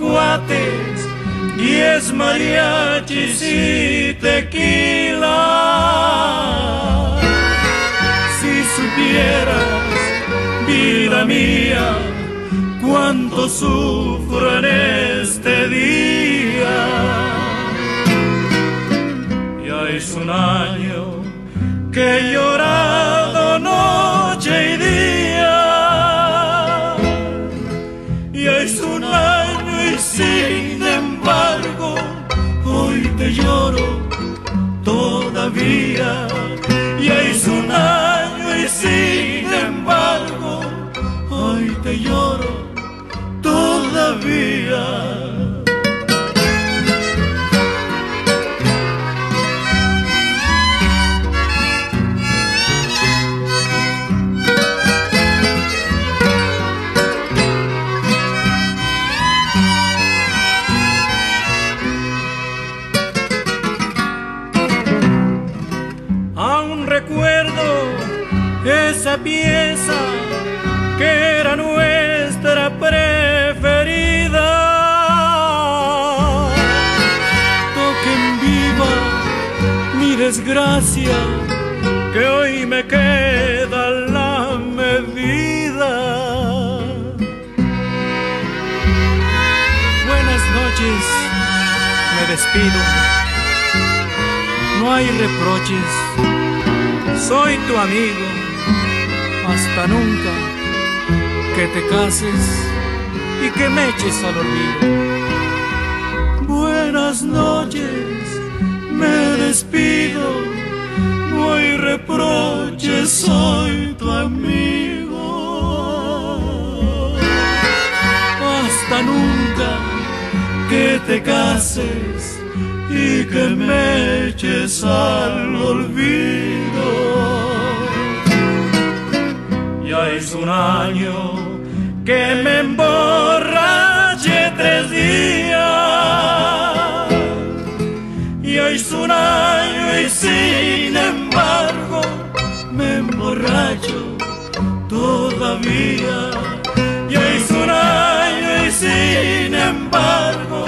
chocolates, diez mariachis y tequila. Si supieras, vida mía, cuánto sufro este día. Ya es un año que he sin embargo hoy te lloro todavía. Ya es un año y sin embargo hoy te lloro todavía. Recuerdo esa pieza que era nuestra preferida. Toquen viva mi desgracia, que hoy me queda la medida. Buenas noches, me despido. No hay reproches, soy tu amigo, hasta nunca que te cases y que me eches al olvido. Buenas noches, me despido, no hay reproches, soy tu amigo. Hasta nunca que te cases y que me eches al olvido. Es un año que me emborraché tres días. Ya es un año y sin embargo me emborracho todavía. Ya es un año y sin embargo